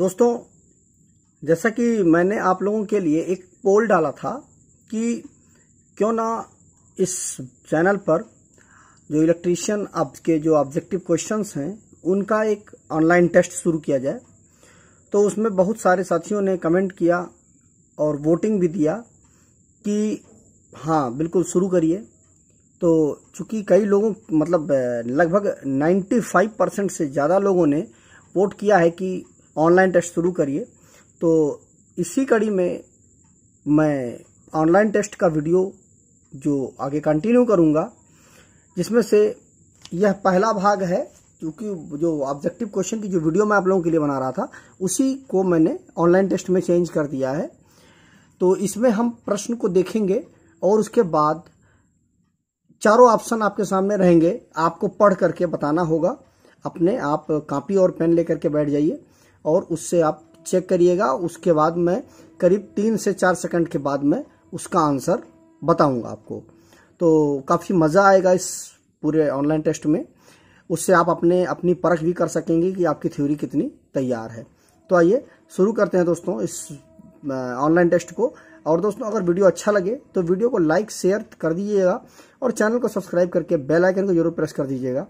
दोस्तों, जैसा कि मैंने आप लोगों के लिए एक पोल डाला था कि क्यों ना इस चैनल पर जो इलेक्ट्रीशियन अब के जो ऑब्जेक्टिव क्वेश्चंस हैं, उनका एक ऑनलाइन टेस्ट शुरू किया जाए। तो उसमें बहुत सारे साथियों ने कमेंट किया और वोटिंग भी दिया कि हाँ बिल्कुल शुरू करिए। तो चूँकि कई लोगों मतलब लगभग 95 परसेंट से ज़्यादा लोगों ने वोट किया है कि ऑनलाइन टेस्ट शुरू करिए। तो इसी कड़ी में मैं ऑनलाइन टेस्ट का वीडियो जो आगे कंटिन्यू करूँगा, जिसमें से यह पहला भाग है, क्योंकि जो ऑब्जेक्टिव क्वेश्चन की जो वीडियो मैं आप लोगों के लिए बना रहा था, उसी को मैंने ऑनलाइन टेस्ट में चेंज कर दिया है। तो इसमें हम प्रश्न को देखेंगे और उसके बाद चारों ऑप्शन आपके सामने रहेंगे। आपको पढ़ करके बताना होगा। अपने आप कॉपी और पेन लेकर के बैठ जाइए। और उससे आप चेक करिएगा। उसके बाद मैं करीब तीन से चार सेकंड के बाद में उसका आंसर बताऊँगा आपको। तो काफ़ी मज़ा आएगा इस पूरे ऑनलाइन टेस्ट में। उससे आप अपने, अपनी परख भी कर सकेंगे कि आपकी थ्योरी कितनी तैयार है। तो आइए शुरू करते हैं दोस्तों इस ऑनलाइन टेस्ट को। और दोस्तों अगर वीडियो अच्छा लगे तो वीडियो को लाइक शेयर कर दीजिएगा और चैनल को सब्सक्राइब करके बेल आइकन को ज़रूर प्रेस कर दीजिएगा।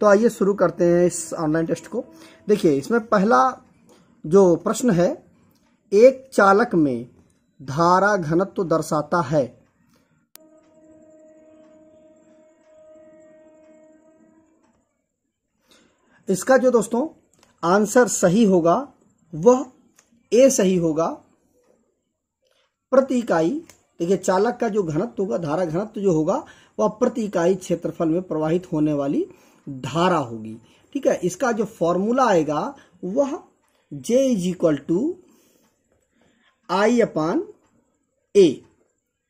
तो आइए शुरू करते हैं इस ऑनलाइन टेस्ट को। देखिए इसमें पहला जो प्रश्न है, एक चालक में धारा घनत्व दर्शाता है। इसका जो दोस्तों, आंसर सही होगा, वह ए सही होगा। प्रति इकाई, देखिए, चालक का जो घनत्व होगा, धारा घनत्व जो होगा, वह प्रति इकाई क्षेत्रफल में प्रवाहित होने वाली धारा होगी। ठीक है, इसका जो फॉर्मूला आएगा, वह J is equal to I upon A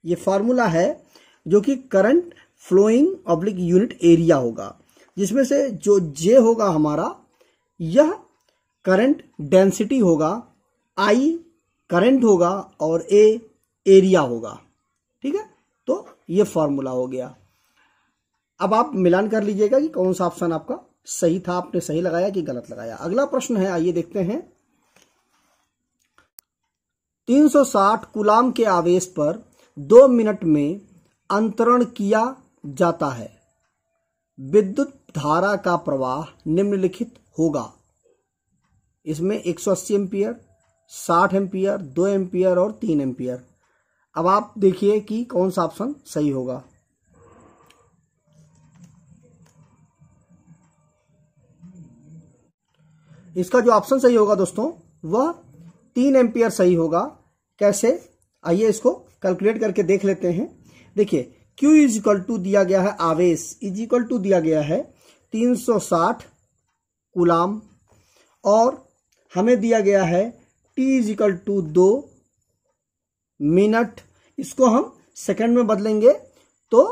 ये फॉर्मूला है जो कि current flowing oblique unit area होगा, जिसमें से जो जे होगा हमारा, यह करंट डेंसिटी होगा आई करंट होगा और ए एरिया होगा। ठीक है? तो ये फॉर्मूला हो गया। अब आप मिलान कर लीजिएगा कि कौन सा ऑप्शन आपका सही था, आपने सही लगाया कि गलत लगाया। अगला प्रश्न है, आइए देखते हैं। 360 कुलाम के आवेश पर दो मिनट में अंतरण किया जाता है। विद्युत धारा का प्रवाह निम्नलिखित होगा। इसमें 180 सौ अस्सी एम्पियर 60 एम्पियर, दो एम्पियर और तीन एम्पियर। अब आप देखिए कि कौन सा ऑप्शन सही होगा। इसका जो ऑप्शन सही होगा दोस्तों, वह तीन एम्पियर सही होगा। कैसे? आइए इसको कैलकुलेट करके देख लेते हैं। देखिए, Q इज़ इक्वल टू दिया गया है आवेश। इज़ इक्वल टू दिया गया है 360 गुलाम और हमें दिया गया है T इज़ इक्वल टू दो मिनट। इसको हम सेकंड में बदलेंगे तो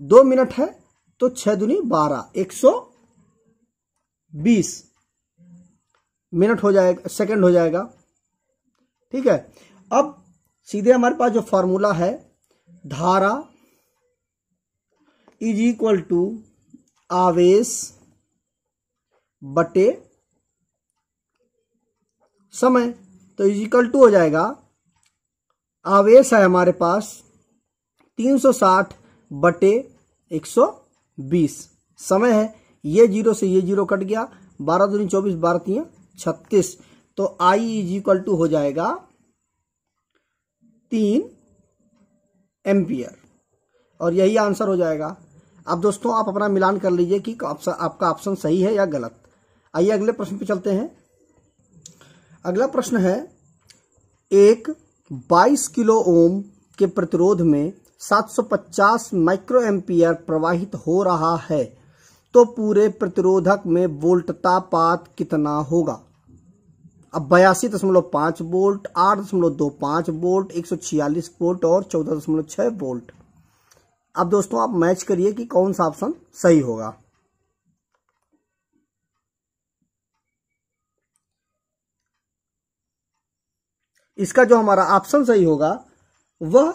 दो मिनट है तो छह दुनी बारह, एक सौ बीस। मिनट हो जाएगा, सेकंड हो जाएगा। ठीक है? अब सीधे हमारे पास जो फॉर्मूला है, धारा इज़ इक्वल टू आवेश बटे समय। तो इज़ इक्वल टू हो जाएगा, आवेश है हमारे पास 360 बटे 120 समय है, ये ज़ीरो से ये ज़ीरो कट गया, बारह दूनी चौबीस, बारह तीन छत्तीस तो आई इज़ इक्वल टू हो जाएगा तीन एम्पियर। और यही आंसर हो जाएगा। अब दोस्तों, आप अपना मिलान कर लीजिए कि आपका ऑप्शन सही है या गलत। आइए अगले प्रश्न पे चलते हैं। अगला प्रश्न है, एक 22 किलो ओम के प्रतिरोध में 750 माइक्रो एम्पियर प्रवाहित हो रहा है तो पूरे प्रतिरोधक में वोल्टता पात कितना होगा? अब बयासी दशमलव पाँच वोल्ट, आठ दशमलव दो पाँच वोल्ट, एक सौ छियालीस वोल्ट और चौदह दशमलव छह वोल्ट। अब दोस्तों, आप मैच करिए कि कौन सा ऑप्शन सही होगा। इसका जो हमारा ऑप्शन सही होगा, वह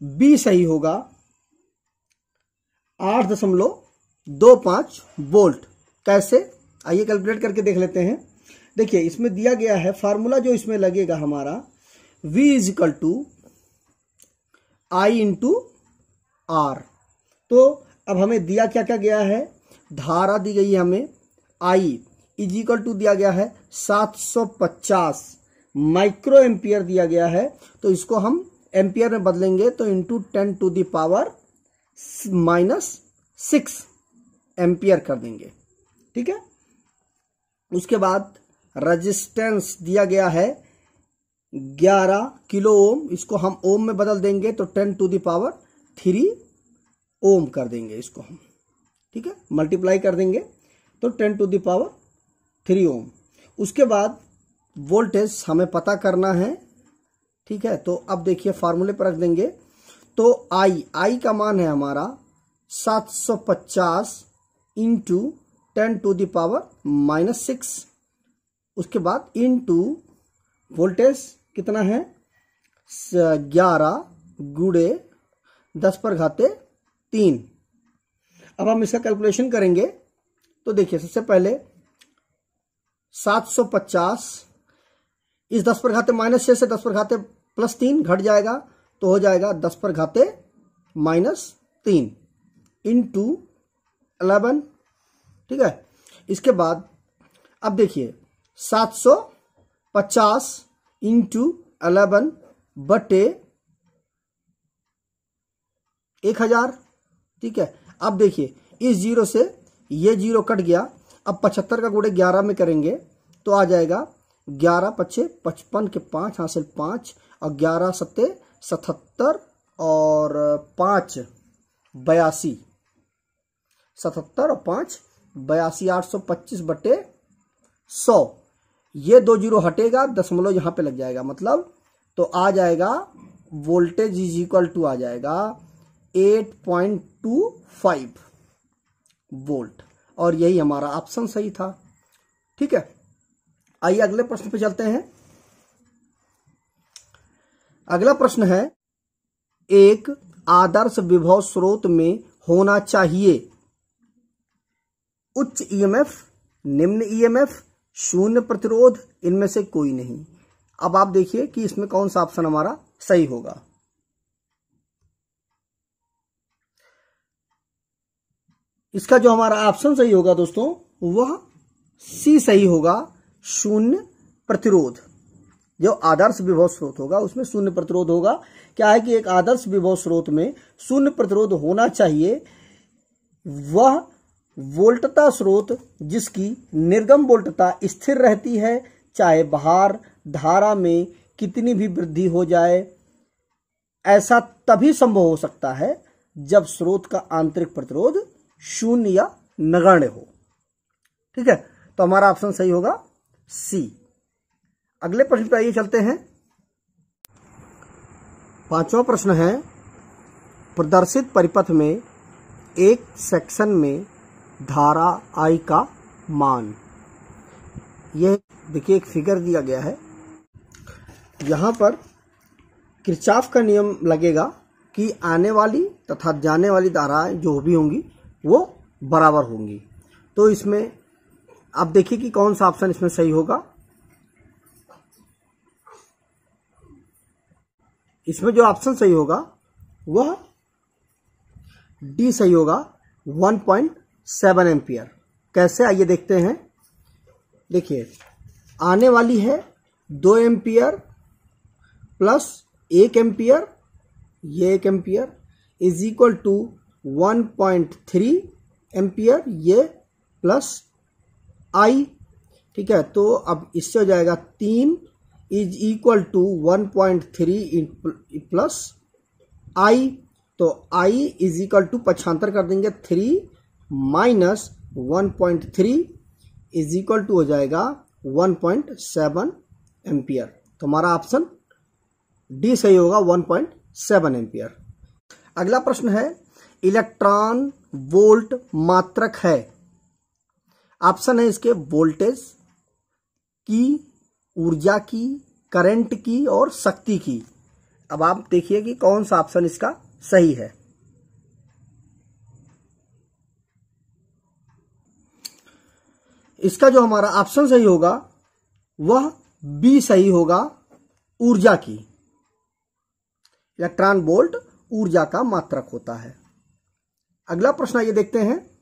बी सही होगा, आठ दशमलव दो पाँच वोल्ट। कैसे? आइए कैलकुलेट करके देख लेते हैं। देखिए, इसमें दिया गया है फार्मूला जो इसमें लगेगा हमारा, V is equal to I into R तो अब हमें दिया क्या क्या गया है? धारा दी गई है हमें आई इज़ इक्वल टू दिया गया है 750 माइक्रो एम्पियर दिया गया है तो इसको हम एम्पियर में बदलेंगे तो into ten to the power minus six ampere कर देंगे। ठीक है? उसके बाद रेजिस्टेंस दिया गया है 11 किलो ओम। इसको हम ओम में बदल देंगे तो 10 टू दावर थ्री ओम कर देंगे इसको हम। ठीक है? मल्टीप्लाई कर देंगे तो 10 टू दावर थ्री ओम। उसके बाद वोल्टेज हमें पता करना है। ठीक है? तो अब देखिए फार्मूले पर रख देंगे। तो आई आई का मान है हमारा 750 सौ पचास into ten to the power minus six. उसके बाद इंटू वोल्टेज कितना है? ग्यारह गुड़े दस पर घाते तीन। अब हम इसका कैलकुलेशन करेंगे। तो देखिए, सबसे पहले 750 इस दस पर घाते माइनस छह से दस पर घाते प्लस तीन घट जाएगा तो हो जाएगा दस पर घाते माइनस तीन इंटू अलेवन ठीक है? इसके बाद, अब देखिए सात सौ पचास इंटू अलेवन बटे एक हज़ार, ठीक है? अब देखिए, इस ज़ीरो से ये ज़ीरो कट गया। अब पचहत्तर का गुड़े ग्यारह में करेंगे तो आ जाएगा ग्यारह पच्चे पचपन के पाँच, हासिल पाँच, और ग्यारह सत्ते सतहत्तर, और पाँच बयासी। सतहत्तर और पाँच बयासी, आठ सौ पच्चीस बटे सौ। ये दो ज़ीरो हटेगा, दशमलव यहाँ पे लग जाएगा मतलब तो आ जाएगा वोल्टेज इज़ इक्वल टू आ जाएगा eight point two five volt और यही हमारा ऑप्शन सही था। ठीक है? आइए अगले प्रश्न पे चलते हैं। अगला प्रश्न है, एक आदर्श विभव स्रोत में होना चाहिए। उच्च ईएमएफ निम्न ईएमएफ शून्य प्रतिरोध इनमें से कोई नहीं। अब आप देखिए कि इसमें कौन सा ऑप्शन हमारा सही होगा। इसका जो हमारा ऑप्शन सही होगा दोस्तों, वह सी सही होगा, शून्य प्रतिरोध। जो आदर्श विभव स्रोत होगा, उसमें शून्य प्रतिरोध होगा। क्या है कि एक आदर्श विभव स्रोत में शून्य प्रतिरोध होना चाहिए, वह वोल्टता स्रोत जिसकी निर्गम वोल्टता स्थिर रहती है, चाहे बाहर, धारा में कितनी भी वृद्धि हो जाए, ऐसा तभी संभव हो सकता है जब स्रोत का आंतरिक प्रतिरोध शून्य या नगण्य हो। ठीक है तो हमारा ऑप्शन सही होगा सी अगले प्रश्न पर आइए, चलते हैं। पांचवा प्रश्न है, प्रदर्शित परिपथ में एक सेक्शन में धारा, आई का मान। यह देखिए, एक फिगर दिया गया है। यहाँ पर किरचाफ का नियम लगेगा कि आने वाली तथा जाने वाली धाराएँ जो भी होंगी, वो बराबर होंगी। तो इसमें आप देखिए कि कौन सा ऑप्शन इसमें सही होगा। इसमें जो ऑप्शन सही होगा, वह डी सही होगा 1.7 एम्पियर। कैसे? आइए देखते हैं। देखिए, आने वाली है दो एम्पियर प्लस एक एम्पियर। ये एक एम्पियर इज़ इक्वल टू 1.3 एम्पियर। ये प्लस आई, ठीक है? तो अब इससे हो जाएगा तीन is equal to one point three plus I. तो आई इज़ इक्वल टू पछांतर कर देंगे three minus one point three is equal to हो जाएगा वन पॉइंट सेवन एम्पियर। तो हमारा ऑप्शन डी सही होगा वन पॉइंट सेवन एम्पियर। अगला प्रश्न है, इलेक्ट्रॉन वोल्ट मात्रक है। ऑप्शन है इसके वोल्टेज की, ऊर्जा की, करंट की और शक्ति की। अब आप देखिए कि कौन सा ऑप्शन इसका सही है। इसका जो हमारा ऑप्शन सही होगा, वह बी सही होगा ऊर्जा की। इलेक्ट्रॉन बोल्ट ऊर्जा का मात्रक होता है। अगला प्रश्न ये देखते हैं।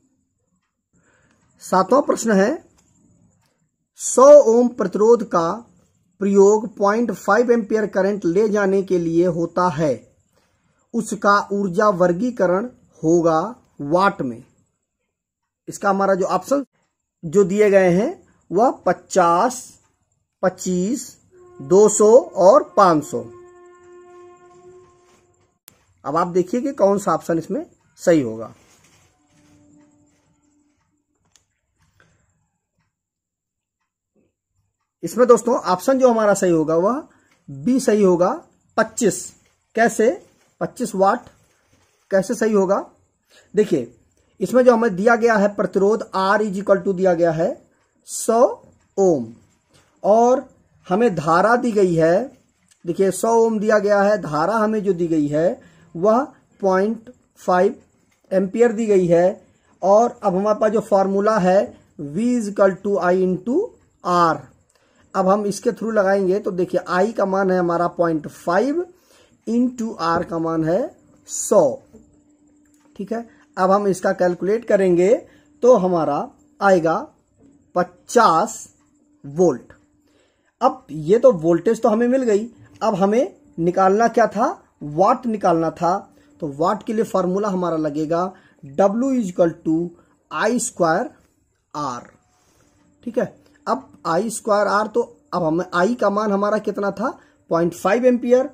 सातवां प्रश्न है 100 ओम प्रतिरोध का प्रयोग 0.5 एम्पियर करंट ले जाने के लिए होता है। उसका ऊर्जा वर्गीकरण होगा वाट में। इसका हमारा जो ऑप्शन जो दिए गए हैं वह 50, 25, 200 और 500 अब आप देखिए कि कौन सा ऑप्शन इसमें सही होगा। इसमें दोस्तों ऑप्शन जो हमारा सही होगा वह बी सही होगा 25 कैसे? 25 वाट कैसे सही होगा? देखिए इसमें जो हमें दिया गया है प्रतिरोध आर इज़ इक्वल टू दिया गया है 100 ओम। और हमें धारा दी गई है, देखिए 100 ओम दिया गया है, धारा हमें जो दी गई है, वह पॉइंट फाइव एम्पियर दी गई है। और अब हमारे पास जो फॉर्मूला है, v is equal to I into R अब हम इसके थ्रू लगाएँगे तो देखिए आई का मान है हमारा पॉइंट फाइव इंटू आर का मान है सौ। ठीक है? अब हम इसका कैलकुलेट करेंगे तो हमारा आएगा पचास वोल्ट अब ये तो वोल्टेज तो हमें मिल गई। अब हमें निकालना क्या था? वाट निकालना था। तो वाट के लिए फॉर्मूला हमारा लगेगा W equal to I square R ठीक है? अब आई स्क्वायर आर तो अब हमें आई का मान हमारा कितना था? Point five ampere.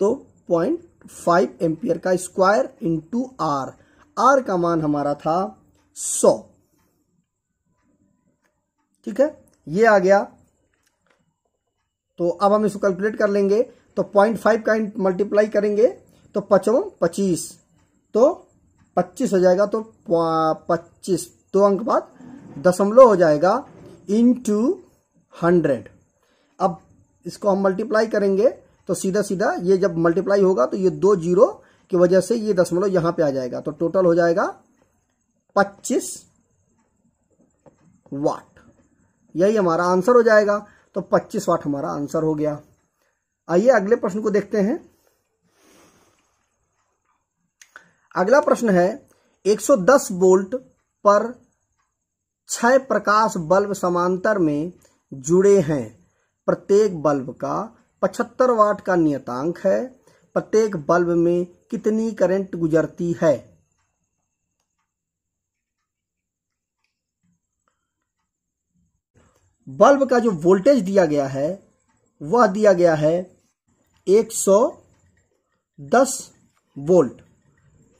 तो पॉइंट फाइव एम्पियर का स्क्वायर इंटू आर आर का मान हमारा था सौ। ठीक है? ये आ गया। तो अब हम इसको कैलकुलेट कर लेंगे। तो पॉइंट फाइव का मल्टीप्लाई करेंगे तो पचवो पच्चीस। तो पच्चीस हो जाएगा तो पच्चीस। दो अंक बाद दशमलव हो जाएगा इंटू हंड्रेड अब इसको हम मल्टीप्लाई करेंगे तो सीधा सीधा ये जब मल्टीप्लाई होगा तो ये दो ज़ीरो की वजह से ये दशमलव यहाँ पे आ जाएगा। तो टोटल हो जाएगा पच्चीस वाट यही हमारा आंसर हो जाएगा। तो पच्चीस वाट हमारा आंसर हो गया। आइए अगले प्रश्न को देखते हैं। अगला प्रश्न है 110 वोल्ट पर छह प्रकाश बल्ब समांतर में जुड़े हैं। प्रत्येक बल्ब का 75 वाट का नियतांक है। प्रत्येक बल्ब में कितनी करंट गुजरती है? बल्ब का जो वोल्टेज दिया गया है, वह दिया गया है 110 वोल्ट।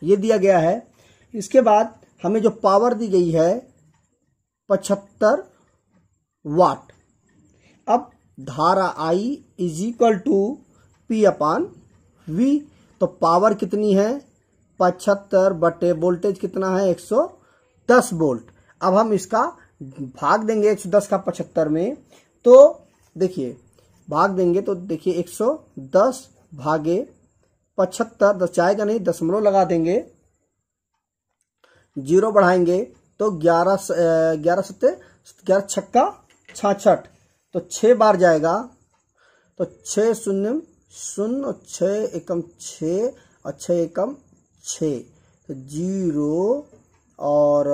ये दिया गया है। इसके बाद हमें जो पावर दी गई है, पचहत्तर वाट। अब धारा I is equal to P upon V तो पावर कितनी है? पचहत्तर बटे वोल्टेज कितना है? 110 वोल्ट। अब हम इसका भाग देंगे 110 का पचहत्तर में। तो देखिए, भाग देंगे तो देखिए 110 भागे पचहत्तर, दस जाएगा नहीं, दशमलव लगा देंगे। ज़ीरो बढ़ाएँगे तो ग्यारह ग्यारह सत्ते, ग्यारह छक्का छाछठ। तो छ बार जाएगा। तो छ शून्य शून्य छ एकम छ और छ एकम छ तो ज़ीरो और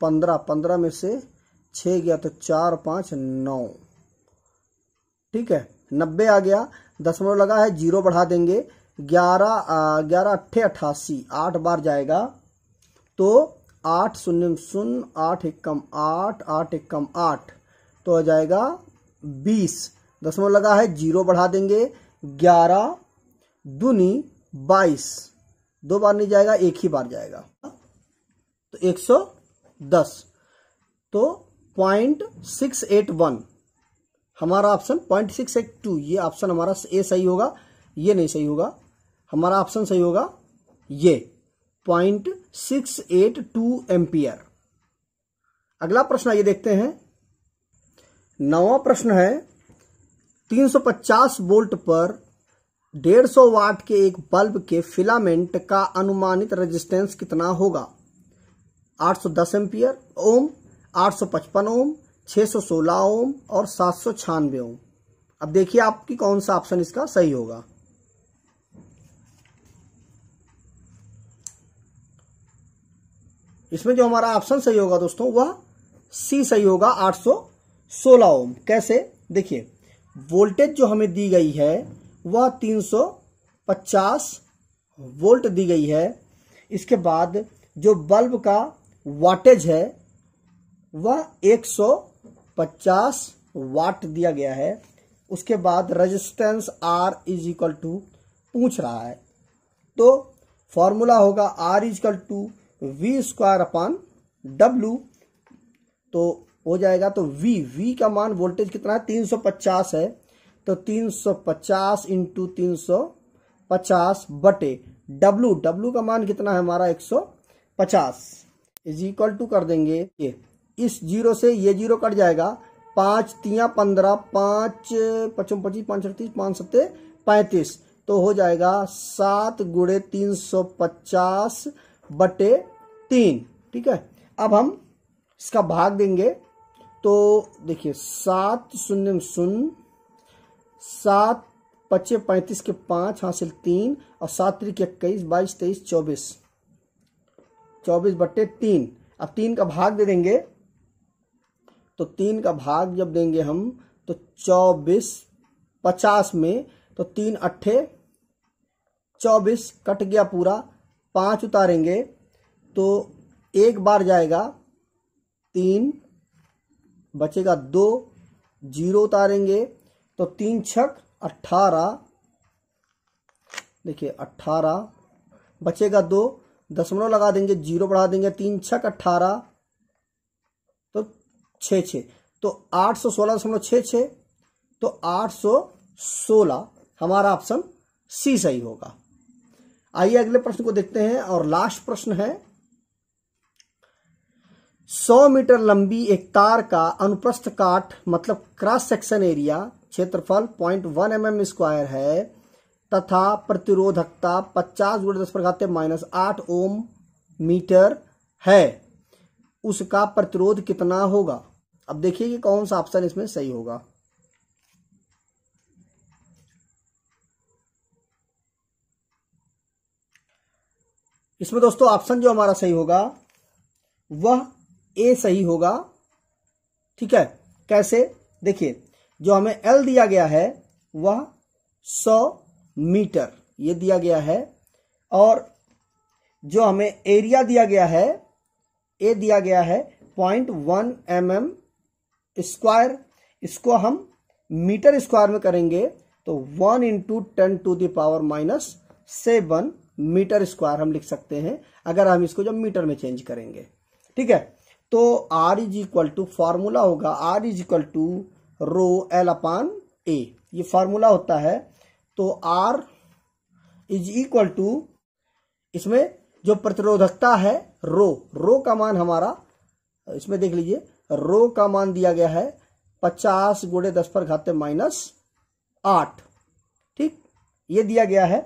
पंद्रह पंद्रह में से छ गया तो चार, पाँच, नौ। ठीक है? नब्बे आ गया। दशमलव लगा है, ज़ीरो बढ़ा देंगे। ग्यारह ग्यारह, अट्ठे अट्ठासी आठ बार जाएगा। तो आठ शून्य शून्य, आठ एक कम आठ आठ एक कम आठ तो आ जाएगा बीस। दशमलव लगा है, ज़ीरो बढ़ा देंगे, ग्यारह दुनी बाईस। दो बार नहीं जाएगा, एक ही बार जाएगा। तो एक सौ दस। तो पॉइंट सिक्स एट वन। हमारा option point six eight two. ये ऑप्शन हमारा ए सही होगा, ये नहीं सही होगा। हमारा ऑप्शन सही होगा, ये। Point six eight two ampere. अगला प्रश्न ये देखते हैं। नवा प्रश्न है 350 वोल्ट पर 150 वाट के एक बल्ब के फिलामेंट का अनुमानित रेजिस्टेंस कितना होगा? 810 एम्पियर ओम 855 ओम 616 ओम और सात सौ छियानवे ओम। अब देखिए आपकी कौन सा ऑप्शन इसका सही होगा। इसमें जो हमारा ऑप्शन सही होगा दोस्तों, वह सी सही होगा 816 ओम। कैसे? देखिए वोल्टेज जो हमें दी गई है, वह 350 वोल्ट दी गई है। इसके बाद जो बल्ब का वाटेज है, वह 150 वाट दिया गया है। उसके बाद resistance R is equal to पूछ रहा है। तो फॉर्मूला होगा R is equal to V square upon W तो हो जाएगा। तो वी वी का मान वोल्टेज कितना है? 350 है। तो 350 इंटू तीन बटे डब्लू डब्लू का मान कितना है हमारा? 150 इज़ इक्वल टू कर देंगे। ये इस ज़ीरो से ये ज़ीरो कट जाएगा। पाँच तिया पंद्रह, पाँच, पचपन, पच्चीस, पाँच अड़तीस पाँच सत्ते, पैंतीस। तो हो जाएगा सात गुड़े तीन सौ पचास बटे तीन। ठीक है? अब हम इसका भाग देंगे। तो देखिए, सात शून्य में शून्य, सात पच्चे पैंतीस के पाँच हासिल तीन, और सात त्रिक इक्कीस, बाईस, तेईस, चौबीस। चौबीस बट्टे तीन। अब तीन का भाग दे देंगे। तो तीन का भाग जब देंगे हम तो चौबीस पचास में तो तीन अट्ठे, चौबीस कट गया पूरा, पाँच उतारेंगे तो एक बार जाएगा, तीन बचेगा दो, ज़ीरो उतारेंगे तो तीन, छक, अट्ठारह। देखिए, अट्ठारह, बचेगा दो, दशमलव लगा देंगे, ज़ीरो बढ़ा देंगे, तीन, छक, अट्ठारह। तो छ छ तो आठ सौ सोलह दशमलव छ छ तो आठ सौ सोलह, हमारा ऑप्शन सी सही होगा। आइए अगले प्रश्न को देखते हैं और लास्ट प्रश्न है। 100 मीटर लंबी एक तार का अनुप्रस्थ काट मतलब क्रॉस सेक्शन एरिया क्षेत्रफल 0.1 वन एम एम स्क्वायर है, तथा प्रतिरोधकता 50 गुण दस प्रघाते माइनस आठ ओम मीटर है। उसका प्रतिरोध कितना होगा? अब देखिए कि कौन सा ऑप्शन इसमें सही होगा। इसमें दोस्तों ऑप्शन जो हमारा सही होगा, वह ए सही होगा। ठीक है? कैसे? देखिए, जो हमें एल दिया गया है, वह सौ मीटर ये दिया गया है। और जो हमें एरिया दिया गया है ए दिया गया है point one M M square. इसको हम मीटर स्क्वायर में करेंगे तो one into ten to the power minus seven metre square हम लिख सकते हैं, अगर हम इसको जब मीटर में चेंज करेंगे। ठीक है? तो R is equal to formula होगा। R is equal to rho L upon A ये फॉर्मूला होता है। तो आर इज़ इक्वल टू इसमें जो प्रतिरोधकता है रो रो का मान हमारा, इसमें देख लीजिए। रो का मान दिया गया है पचास गुड़े दस पर घाते माइनस आठ। ठीक? ये दिया गया है।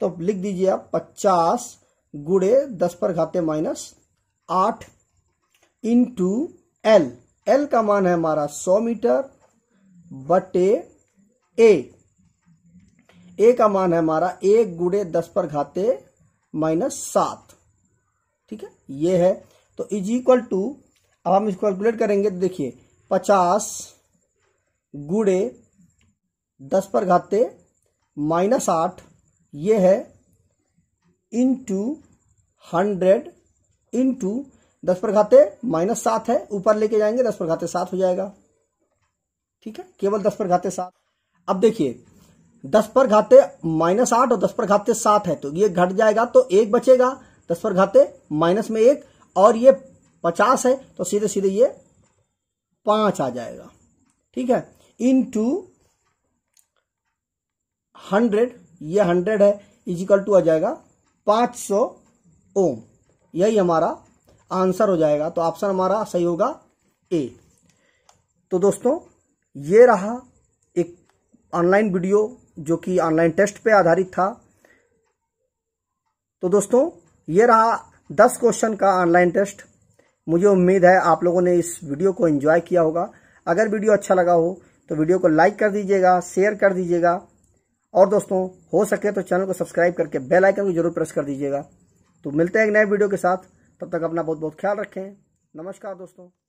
तो लिख दीजिए आप, पचास गुड़े दस पर घाते माइनस आठ। इंटू एल एल का मान है हमारा सौ मीटर बटे ए ए का मान है हमारा एक गुड़े दस पर घाते माइनस सात। ठीक है? ये है। तो इज़ इक्वल टू अब हम इसको कैलकुलेट करेंगे तो देखिए, पचास गुड़े दस पर घाते माइनस आठ, ये है इंटू हंड्रेड इंटू दस पर घाते माइनस सात है, ऊपर लेके जाएँगे, दस पर घाते सात हो जाएगा। ठीक है? केवल दस पर घाते सात। अब देखिए, दस पर घाते माइनस आठ और दस पर घाते सात है तो ये घट जाएगा तो एक बचेगा। दस पर घाते माइनस में एक और ये पचास है तो सीधे सीधे ये पाँच आ जाएगा। ठीक है? इन टू हंड्रेड ये हंड्रेड है इजिकल टू आ जाएगा पाँच सौ ओम। यही हमारा आंसर हो जाएगा। तो ऑप्शन हमारा सही होगा ए। तो दोस्तों, ये रहा एक ऑनलाइन वीडियो जो कि ऑनलाइन टेस्ट पे आधारित था। तो दोस्तों, ये रहा दस क्वेश्चन का ऑनलाइन टेस्ट। मुझे उम्मीद है आप लोगों ने इस वीडियो को एंजॉय किया होगा। अगर वीडियो अच्छा लगा हो तो वीडियो को लाइक कर दीजिएगा, शेयर कर दीजिएगा। और दोस्तों, हो सके तो चैनल को सब्सक्राइब करके बेल आइकन को ज़रूर प्रेस कर दीजिएगा। तो मिलते हैं एक नए वीडियो के साथ। तब तक अपना बहुत बहुत ख्याल रखें। नमस्कार दोस्तों।